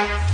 Yeah.